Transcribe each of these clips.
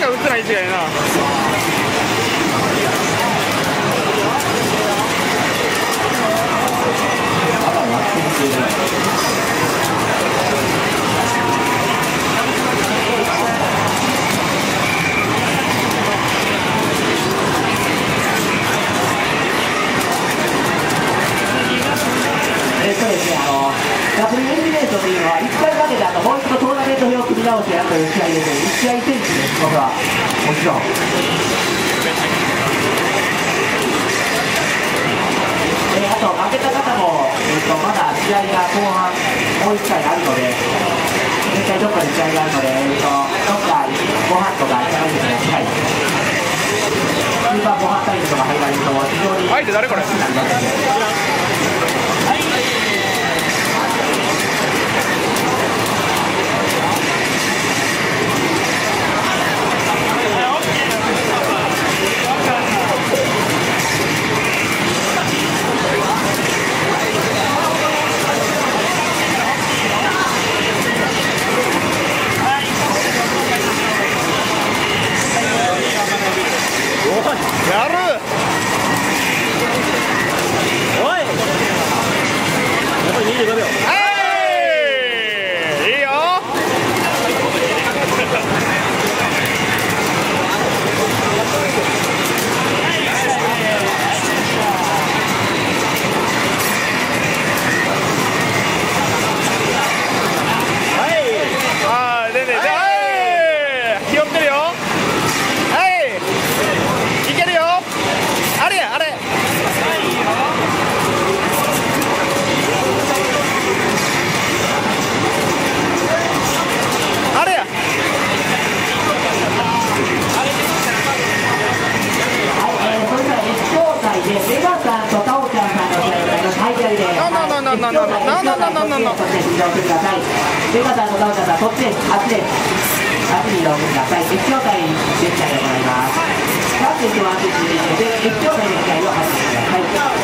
が打てない啊。度トーナメント表を組み直してやるという試合で、1試合戦士です、僕は。もちろん。えーあと、負けた方も、えっとまだ試合が後半、もう1回あるので、もう1回どっかで試合があるので、えっとどっかご飯とか行かないでください。スーパーご飯タイムとか入られると、非常に相手誰これなななななななななななななそっちへ移動してください。ベガさんとタオちゃんさん、そっちへ、あっちへ。あっちに移動してください。S 協会で試合を行います。ラストはあっちに続いて、S 協会の試合を始めてくださ。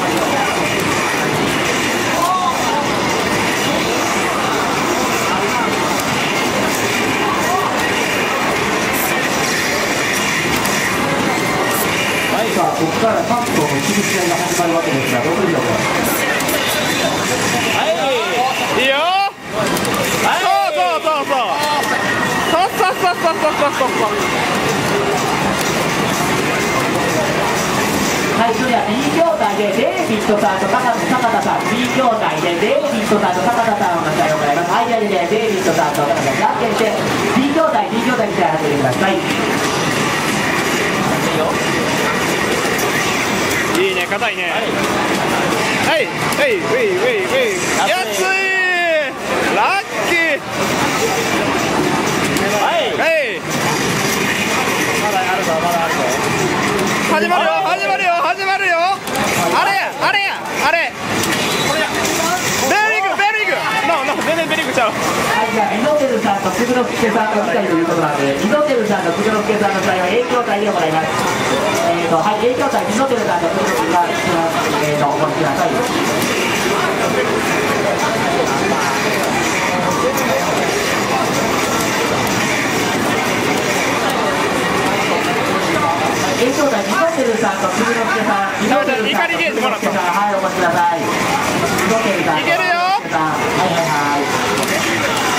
い、さあ、ここから関東の一部試合が始まるわけですが、どうでしょうか？いいよそうそうそうそうそうそうそうそうそうそうそうはい、それでは B 兄弟でデイビッドさんと坂田さん、B 兄弟でデイビッドさんと坂田さんの試合を行います。はい、左でデイビッドさんと坂田さん、じゃんけて、B 兄弟、B 兄弟に試合を始めてください。いいね硬いねはいはいウェイウェイウェイ安いラッキーはいはいまだあるぞまだあるぞ始まるよ始まるよ始まるよあれやあれやあれベリーグベリーグノーノー全然ベリーグちゃうはい、じゃあ、イノテルさんと嗣之助さんの2人ということなので、イノテルさんと嗣之助さんの試合は A 兄弟で行います。えーと、はい、A 兄弟、イノテルさんと嗣之助が、えーと、お待ちください。さんと嗣之助さん、さんと怒りゲージもらったはい、お待ちください。いけるよはいはいはい。